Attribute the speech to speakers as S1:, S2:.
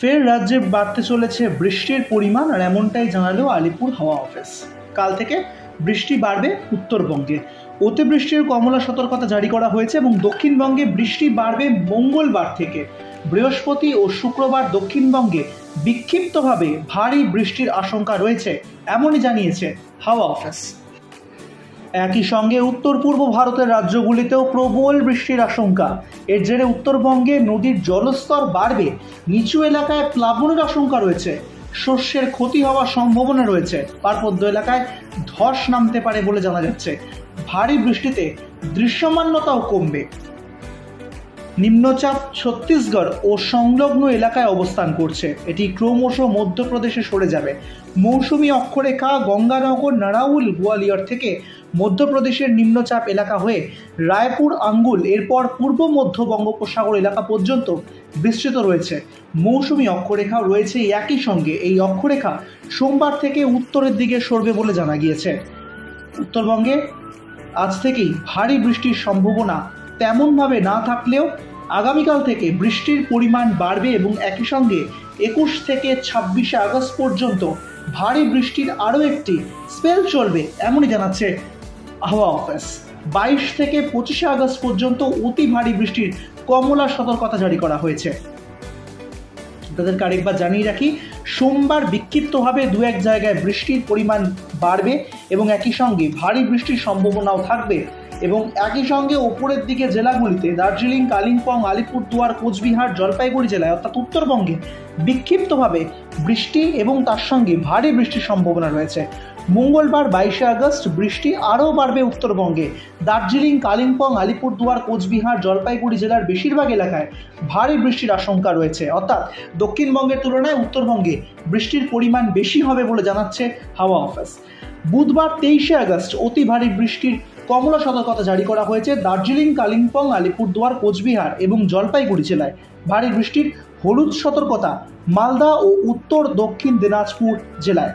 S1: ফের রাজ্যে বাড়তে চলেছে বৃষ্টির পরিমাণ, আর এমনটাই জানালো আলিপুর হাওয়া অফিস। কাল থেকে বৃষ্টি বাড়বে উত্তরবঙ্গে। অতিবৃষ্টির কমলা সতর্কতা জারি করা হয়েছে এবং দক্ষিণবঙ্গে বৃষ্টি বাড়বে মঙ্গলবার থেকে। বৃহস্পতি ও শুক্রবার দক্ষিণবঙ্গে বিক্ষিপ্তভাবে ভারী বৃষ্টির আশঙ্কা রয়েছে, এমনই জানিয়েছে হাওয়া অফিস। একই সঙ্গে উত্তর পূর্ব ভারতের রাজ্যগুলিতেও প্রবল বৃষ্টির আশঙ্কা। এর জেরে উত্তরবঙ্গে নদীর জলস্তর বাড়বে। নিচু এলাকায় প্লাবনের আশঙ্কা রয়েছে। শস্যের ক্ষতি হওয়ার সম্ভাবনা রয়েছে। পার্বত্য এলাকায় ধস নামতে পারে বলে জানা যাচ্ছে। ভারী বৃষ্টিতে দৃশ্যমান্যতাও কমবে। নিম্নচাপ ছত্তিশগড় ও সংলগ্ন এলাকায় অবস্থান করছে। এটি ক্রমশ মধ্যপ্রদেশে সরে যাবে। মৌসুমী অক্ষরেখা, গঙ্গানগর, নারাউল, গোয়ালিয়র থেকে মধ্যপ্রদেশের নিম্নচাপ এলাকা হয়ে রায়পুর, আঙ্গুল, এরপর পূর্ব মধ্য বঙ্গোপসাগর এলাকা পর্যন্ত বিস্তৃত রয়েছে। মৌসুমী অক্ষরেখাও রয়েছে একই সঙ্গে। এই অক্ষরেখা সোমবার থেকে উত্তরের দিকে সরবে বলে জানা গিয়েছে। উত্তরবঙ্গে আজ থেকেই ভারী বৃষ্টির সম্ভাবনা তেমনভাবে না থাকলেও আগামীকাল থেকে বৃষ্টির পরিমাণ বাড়বে এবং একই সঙ্গে একুশ থেকে ছাব্বিশে আগস্ট পর্যন্ত ভারী বৃষ্টির আরও একটি স্পেল চলবে, এমনই জানাচ্ছে হাওয়া অফিস। বাইশ থেকে পঁচিশে আগস্ট পর্যন্ত অতি ভারী বৃষ্টির কমলা সতর্কতা জারি করা হয়েছে। তাদেরকে আরেকবার জানিয়ে রাখি, সোমবার বিক্ষিপ্তভাবে দু এক জায়গায় বৃষ্টির পরিমাণ বাড়বে এবং একই সঙ্গে ভারী বৃষ্টির সম্ভাবনাও থাকবে। এবং একই সঙ্গে ওপরের দিকে জেলাগুলিতে দার্জিলিং, কালিম্পং, আলিপুরদুয়ার, কোচবিহার, জলপাইগুড়ি জেলায়, অর্থাৎ উত্তরবঙ্গে বিক্ষিপ্তভাবে বৃষ্টি এবং তার সঙ্গে ভারী বৃষ্টির সম্ভাবনা রয়েছে। মঙ্গলবার বাইশে আগস্ট বৃষ্টি আরও বাড়বে উত্তরবঙ্গে। দার্জিলিং, কালিম্পং, আলিপুরদুয়ার, কোচবিহার, জলপাইগুড়ি জেলার বেশিরভাগ এলাকায় ভারী বৃষ্টির আশঙ্কা রয়েছে। অর্থাৎ দক্ষিণবঙ্গের তুলনায় উত্তরবঙ্গে বৃষ্টির পরিমাণ বেশি হবে বলে জানাচ্ছে হাওয়া অফিস। বুধবার তেইশে আগস্ট অতি ভারী বৃষ্টির কমলা সতর্কতা জারি করা হয়েছে দার্জিলিং, কালিম্পং, আলিপুরদুয়ার, কোচবিহার এবং জলপাইগুড়ি জেলায়। ভারী বৃষ্টির হলুদ সতর্কতা মালদা ও উত্তর দক্ষিণ দিনাজপুর জেলায়।